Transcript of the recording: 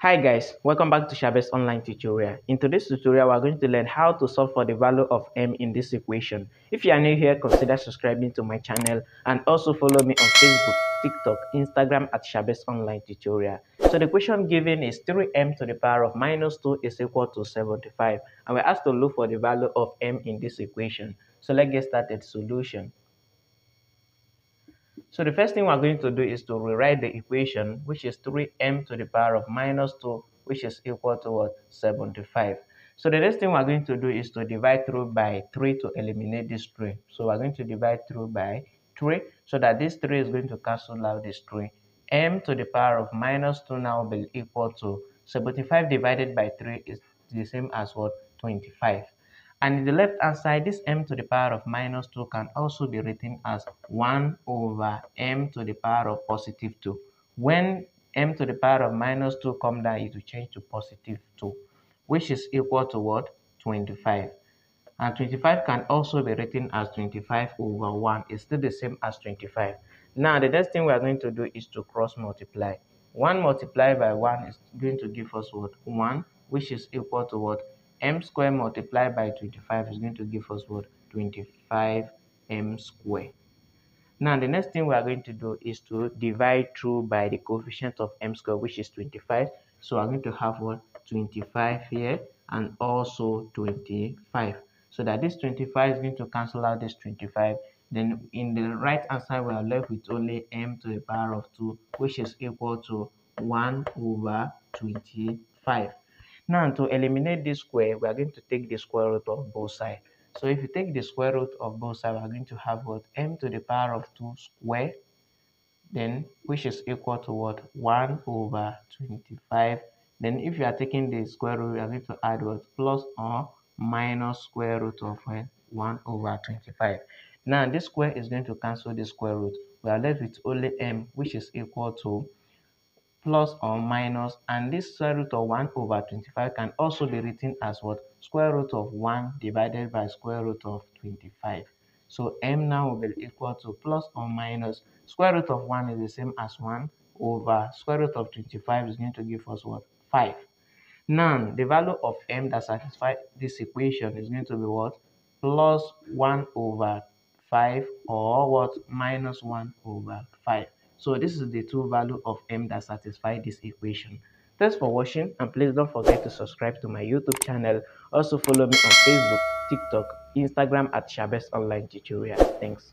Hi guys, welcome back to Shabest online tutorial. In today's tutorial, we're going to learn how to solve for the value of m in this equation. If you are new here, consider subscribing to my channel and also follow me on Facebook, TikTok, Instagram at Shabest online tutorial. So the question given is 3m to the power of minus 2 is equal to 75 and we're asked to look for the value of m in this equation. So let's get started solution. So the first thing we're going to do is to rewrite the equation, which is 3m to the power of minus 2, which is equal to what? 75. So the next thing we're going to do is to divide through by 3 to eliminate this 3. So we're going to divide through by 3, so that this 3 is going to cancel out this 3. m to the power of minus 2 now will be equal to 75 divided by 3 is the same as what? 25. And in the left hand side, this m to the power of minus 2 can also be written as 1 over m to the power of positive 2. When m to the power of minus 2 come down, it will change to positive 2, which is equal to what? 25. And 25 can also be written as 25 over 1. It's still the same as 25. Now, the next thing we are going to do is to cross multiply. 1 multiplied by 1 is going to give us what? 1, which is equal to what? M square multiplied by 25 is going to give us what? 25 m square. Now the next thing we are going to do is to divide through by the coefficient of m square which is 25 so i'm going to have what? 25 here and also 25 so that this 25 is going to cancel out this 25 then in the right hand side we are left with only m to the power of 2 which is equal to 1 over 25 now to eliminate this square, we are going to take the square root of both sides. So if you take the square root of both sides, we are going to have what? m to the power of 2 square, then which is equal to what? 1 over 25. Then if you are taking the square root, we are going to add what? Plus or minus square root of 1 over 25. Now this square is going to cancel the square root. We are left with only m, which is equal to plus or minus and this square root of 1 over 25 can also be written as what? Square root of 1 divided by square root of 25 so m now will be equal to plus or minus. Square root of 1 is the same as 1 over square root of 25 is going to give us what? 5 now the value of m that satisfies this equation is going to be what? Plus 1 over 5 or what? Minus 1 over 5 so this is the true value of m that satisfy this equation. Thanks for watching and please don't forget to subscribe to my YouTube channel. Also follow me on Facebook, TikTok, Instagram at Shabest Online Tutorial. Thanks.